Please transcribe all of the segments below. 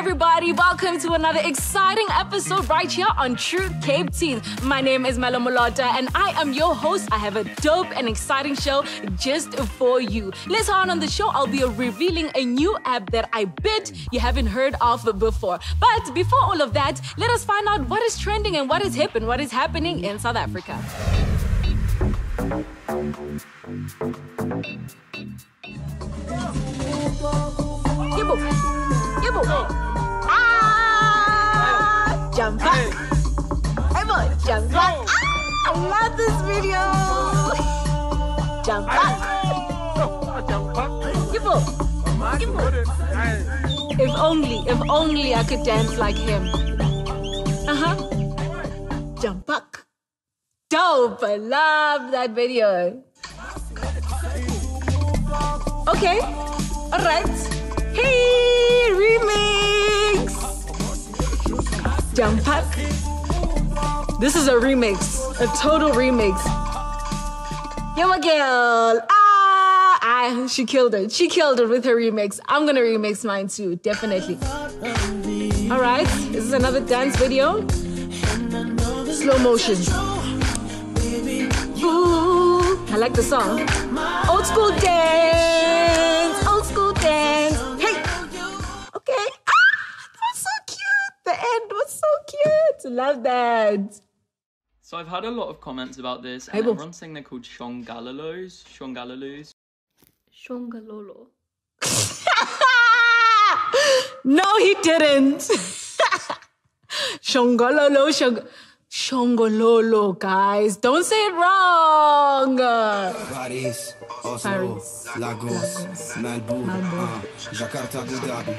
everybody. Welcome to another exciting episode right here on True Cape Teens. My name is Melo Molota and I am your host. I have a dope and exciting show just for you. Later on on the show, I'll be revealing a new app that I bet you haven't heard of before. But before all of that, let us find out what is trending and what is hip and what is happening in South Africa. Yibo. Yibo. Ah! Jump back. Hey boy, jump back. Ah! I love this video. Jump back. Yibo. Yibo. If only, if only I could dance like him. Uh huh. Jump back. Dope. I love that video. Okay. All right. Hey, remix. This is a remix, a total remix. Yo, my girl. Ah, ah, she killed it. She killed it with her remix. I'm gonna remix mine too, definitely. All right. This is another dance video. Slow motion. Ooh, I like the song. Old school dance, Love that. So I've had a lot of comments about this, and Hey, Bo. everyone's saying they're called Shongalalos. Shongalalos. Shongalolo. no, he didn't. Shongalolo. Shong- Shongololo, guys. Don't say it wrong. Paris, Oslo, Paris, Lagos, Lagos, Melbourne, Melbourne. uh, Jakarta, Abu Dhabi.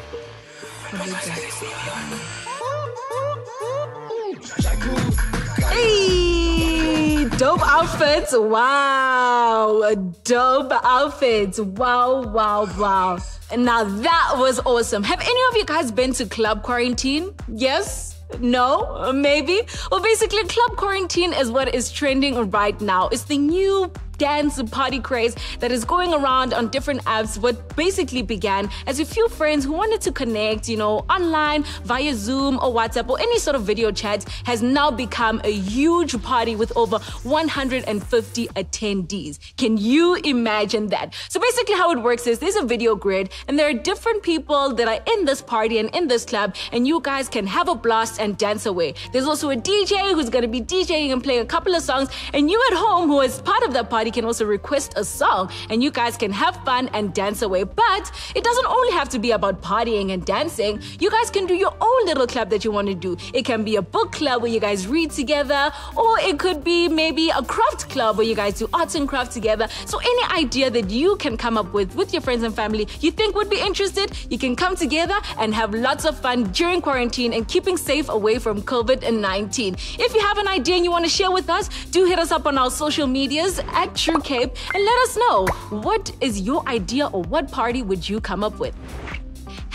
Hey, dope outfits. Wow. Dope outfits. Wow, wow, wow. And now that was awesome. Have any of you guys been to club quarantine? Yes? No? Maybe? Well, basically, club quarantine is what is trending right now. It's the new dance party craze that is going around on different apps. What basically began as a few friends who wanted to connect, you know, online via Zoom or WhatsApp or any sort of video chat has now become a huge party with over 150 attendees. Can you imagine that? So basically, how it works is there's a video grid, and there are different people that are in this party and in this club, and you guys can have a blast and dance away. There's also a DJ who's going to be DJing and playing a couple of songs, and you at home who is part of that party can also request a song, and you guys can have fun and dance away. But it doesn't only have to be about partying and dancing. You guys can do your own little club that you want to do. It can be a book club where you guys read together, or it could be maybe a craft club where you guys do arts and craft together. So any idea that you can come up with with your friends and family you think would be interested, you can come together and have lots of fun during quarantine and keeping safe away from COVID and 19. If you have an idea and you want to share with us, do hit us up on our social medias at Tru-Cape and let us know what is your idea or what party would you come up with.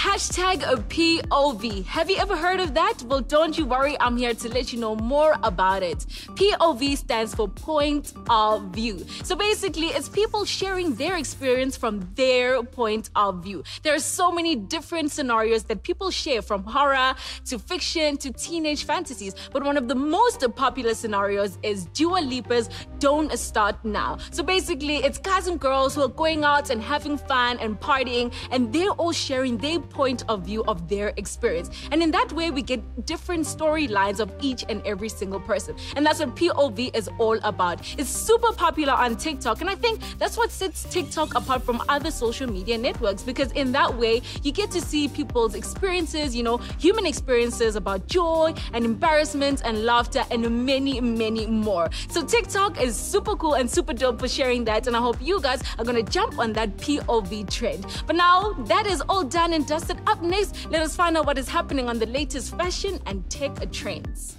Hashtag POV. Have you ever heard of that? Well, don't you worry, I'm here to let you know more about it. POV stands for point of view. So basically, it's people sharing their experience from their point of view. There are so many different scenarios that people share from horror to fiction to teenage fantasies. But one of the most popular scenarios is Dua Lipa's Don't Start Now. So basically, it's guys and girls who are going out and having fun and partying, and they're all sharing their point of view of their experience. And in that way, we get different storylines of each and every single person. And that's what POV is all about. It's super popular on TikTok, and I think that's what sets TikTok apart from other social media networks because in that way, you get to see people's experiences, you know, human experiences about joy and embarrassment and laughter and many, many more. So TikTok is super cool and super dope for sharing that, and I hope you guys are gonna jump on that POV trend. But now that is all done and dusted. Up next, let us find out what is happening on the latest fashion and tech trends.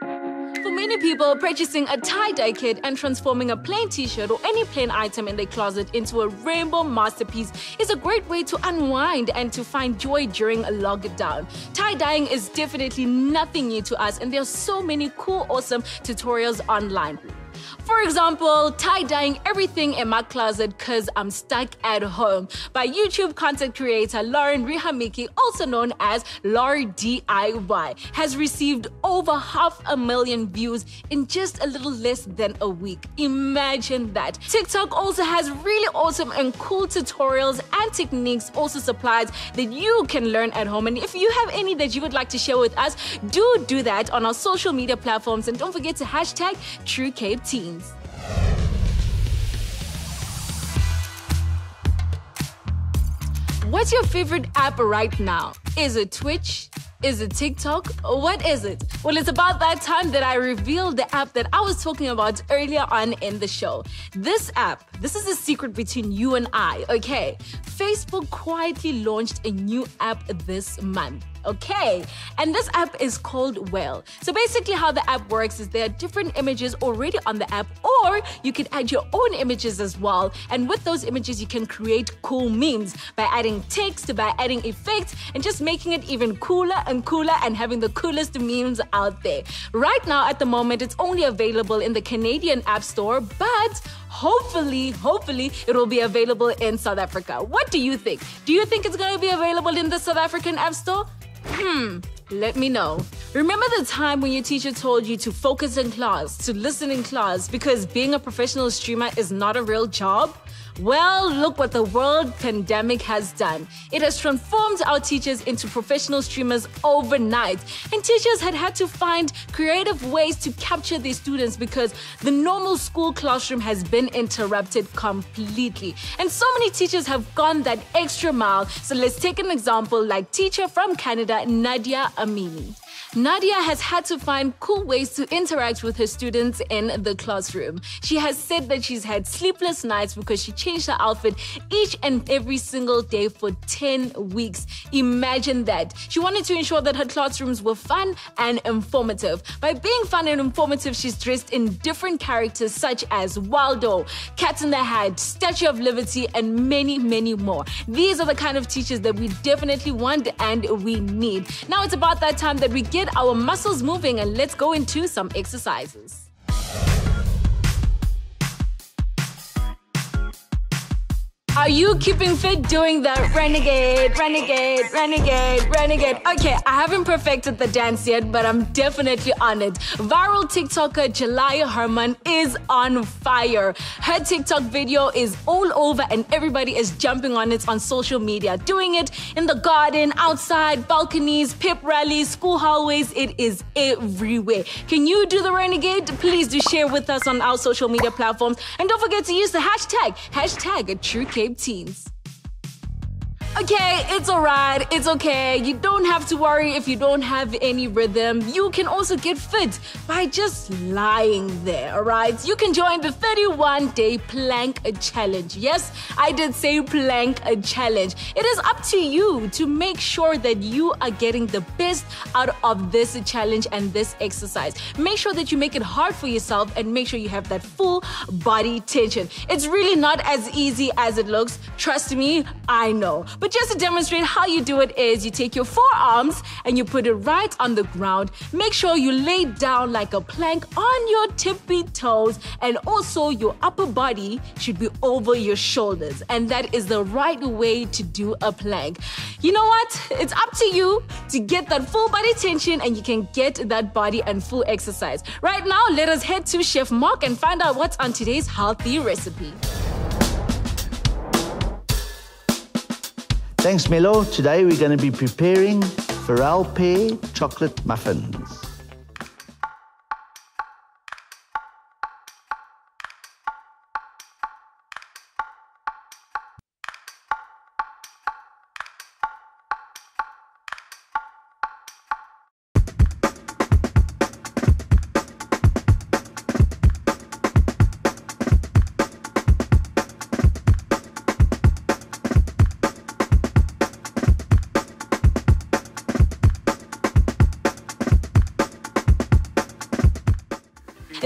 For many people, purchasing a tie-dye kit and transforming a plain t-shirt or any plain item in their closet into a rainbow masterpiece is a great way to unwind and to find joy during a lockdown. Tie-dyeing is definitely nothing new to us and there are so many cool, awesome tutorials online. For example, tie dyeing everything in my closet because I'm stuck at home by YouTube content creator Lauren Riihimaki, also known as LaurDIY, has received over half a million views in just a little less than a week. Imagine that. TikTok also has really awesome and cool tutorials and techniques also supplies that you can learn at home. And if you have any that you would like to share with us, do do that on our social media platforms. And don't forget to hashtag Tru What's your favorite app right now? Is it Twitch? Is it TikTok? What is it? Well, it's about that time that I revealed the app that I was talking about earlier on in the show. This app, this is a secret between you and I, okay? Facebook quietly launched a new app this month okay? And this app is called Whale. So basically, how the app works is there are different images already on the app, or you can add your own images as well. And with those images, you can create cool memes by adding text, by adding effects, and just making it even cooler and cooler and having the coolest memes out there. Right now, at the moment, it's only available in the Canadian App Store, but hopefully, hopefully, it will be available in South Africa. What do you think? Do you think it's going to be available in the South African App Store? Hmm, let me know. Remember the time when your teacher told you to focus in class, to listen in class, because being a professional streamer is not a real job? Well, look what the world pandemic has done. It has transformed our teachers into professional streamers overnight. And teachers had had to find creative ways to capture their students because the normal school classroom has been interrupted completely. And so many teachers have gone that extra mile. So let's take an example like teacher from Canada, Nadia Amini. Nadia has had to find cool ways to interact with her students in the classroom. She has said that she's had sleepless nights because she changed her outfit each and every single day for 10 weeks. Imagine that. She wanted to ensure that her classrooms were fun and informative. By being fun and informative, she's dressed in different characters such as Waldo, Cat in the Hat, Statue of Liberty, and many, many more. These are the kind of teachers that we definitely want and we need. Now it's about that time that we get our muscles moving and let's go into some exercises. Are you keeping fit doing the renegade, renegade, renegade, renegade? Okay, I haven't perfected the dance yet, but I'm definitely on it. Viral TikToker Jalaiah Harmon is on fire. Her TikTok video is all over and everybody is jumping on it on social media, doing it in the garden, outside, balconies, pep rallies, school hallways. It is everywhere. Can you do the renegade? Please do share with us on our social media platforms. And don't forget to use the hashtag, hashtag Tru Teenz. Okay, it's alright, it's okay. You don't have to worry if you don't have any rhythm. You can also get fit by just lying there, alright? You can join the 31 day plank challenge. Yes, I did say plank a challenge. It is up to you to make sure that you are getting the best out of this challenge and this exercise. Make sure that you make it hard for yourself and make sure you have that full body tension. It's really not as easy as it looks. Trust me, I know. But just to demonstrate how you do it is you take your forearms and you put it right on the ground. Make sure you lay down like a plank on your tippy toes and also your upper body should be over your shoulders. And that is the right way to do a plank. You know what? It's up to you to get that full body tension and you can get that body and full exercise. Right now, let us head to Chef Mark and find out what's on today's healthy recipe. Thanks, Melo. Today we're going to be preparing Forelle pear chocolate muffins.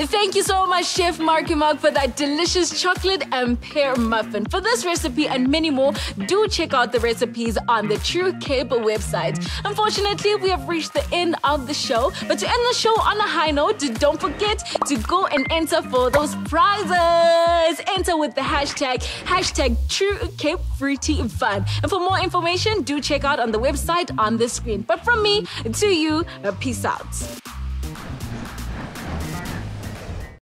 Thank you so much, Chef Marky Mark, for that delicious chocolate and pear muffin. For this recipe and many more, do check out the recipes on the Tru-Cape website. Unfortunately, we have reached the end of the show, but to end the show on a high note, don't forget to go and enter for those prizes. Enter with the hashtag hashtag True Cape Fruity Fun. And for more information, do check out on the website on the screen. But from me to you, peace out.